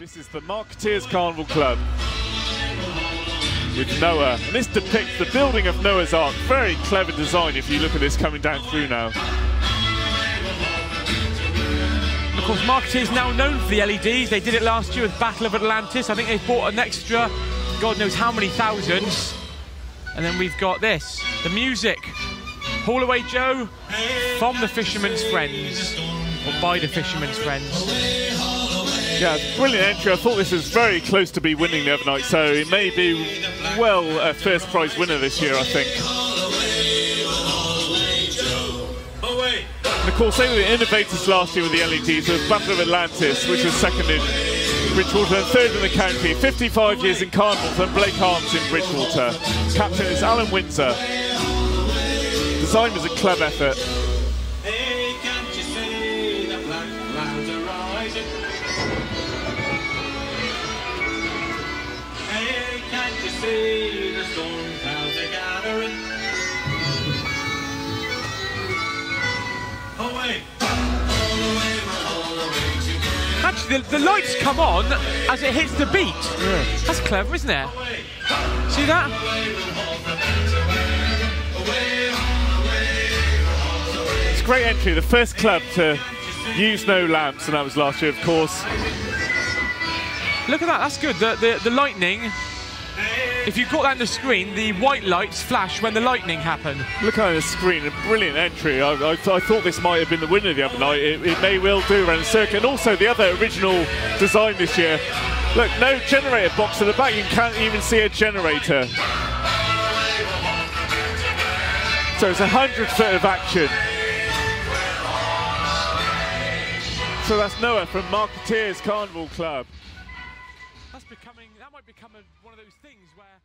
This is the Marketeers Carnival Club with Noah. And this depicts the building of Noah's Ark. Very clever design if you look at this coming down through now. Of course, Marketeers now known for the LEDs. They did it last year with Battle of Atlantis. I think they bought an extra, God knows how many thousands. And then we've got this, the music. Haul Away Joe from the Fisherman's Friends, or by the Fisherman's Friends. Yeah, brilliant entry. I thought this was very close to be winning the other night, so it may be well a first prize winner this year, I think. And of course, they were the innovators last year with the LEDs. There was Battle of Atlantis, which was second in Bridgwater and third in the county. 55 years in Carnivals and Blake Arms in Bridgwater. Captain is Alan Windsor. Design was a club effort. See the storm clouds are gathering? Away, the the Actually, the, the lights come on as it hits the beat. That's clever, isn't it? See that? It's a great entry. The first club to use no lamps, and that was last year, of course. Look at that, that's good. The, the, the lightning, if you got that on the screen, the white lights flash when the lightning happened. Look at the screen, a brilliant entry. I, I, I thought this might have been the winner the other night. It, it may well do around the circuit. And also the other original design this year. Look, no generator box at the back. You can't even see a generator. So it's a hundred foot of action. So that's Noah from Marketeers Carnival Club. That's becoming, that might become a, one of those things where